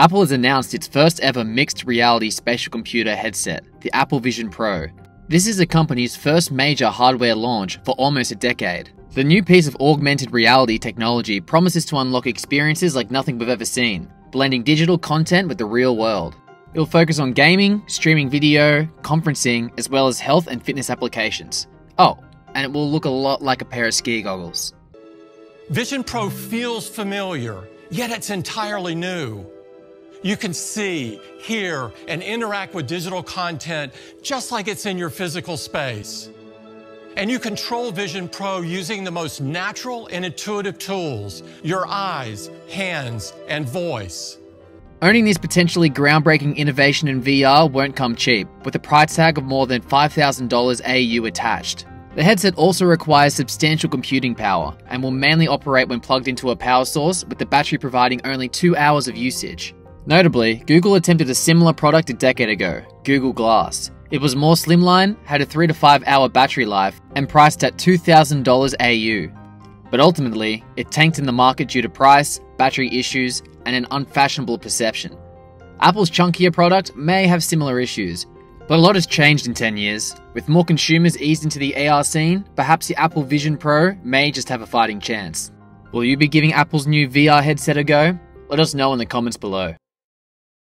Apple has announced its first ever mixed reality spatial computer headset, the Apple Vision Pro. This is the company's first major hardware launch for almost a decade. The new piece of augmented reality technology promises to unlock experiences like nothing we've ever seen, blending digital content with the real world. It'll focus on gaming, streaming video, conferencing, as well as health and fitness applications. Oh, and it will look a lot like a pair of ski goggles. Vision Pro feels familiar, yet it's entirely new. You can see, hear, and interact with digital content just like it's in your physical space. And you control Vision Pro using the most natural and intuitive tools your eyes, hands, and voice. Owning this potentially groundbreaking innovation in VR won't come cheap, with a price tag of more than $5,000 AU attached. The headset also requires substantial computing power and will mainly operate when plugged into a power source, with the battery providing only 2 hours of usage. Notably, Google attempted a similar product a decade ago, Google Glass. It was more slimline, had a 3 to 5 hour battery life, and priced at $2,000 AU. But ultimately, it tanked in the market due to price, battery issues, and an unfashionable perception. Apple's chunkier product may have similar issues, but a lot has changed in 10 years. With more consumers eased into the AR scene, perhaps the Apple Vision Pro may just have a fighting chance. Will you be giving Apple's new VR headset a go? Let us know in the comments below.